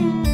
Ooh.